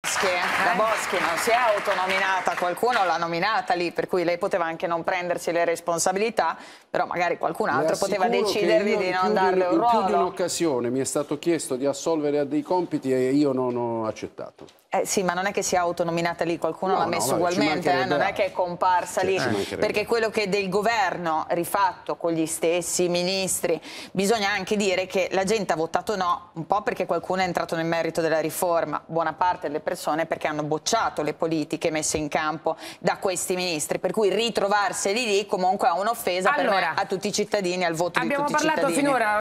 Boschi, la Boschi non si è autonominata, qualcuno l'ha nominata lì, per cui lei poteva anche non prendersi le responsabilità, però magari qualcun altro poteva decidervi di non darle un ruolo. In più di un'occasione mi è stato chiesto di assolvere a dei compiti e io non ho accettato. Eh sì, ma non è che sia autonominata lì, qualcuno No, l'ha no, messo vabbè, ci ugualmente, eh, non è che è comparsa lì, mancherebbe. perché quello che del governo rifatto con gli stessi ministri, bisogna anche dire che la gente ha votato no, un po' perché qualcuno è entrato nel merito della riforma, buona parte delle persone perché hanno bocciato le politiche messe in campo da questi ministri, per cui ritrovarseli lì comunque è un'offesa per Allora, me, a tutti i cittadini, al voto di Abbiamo tutti i parlato cittadini. finora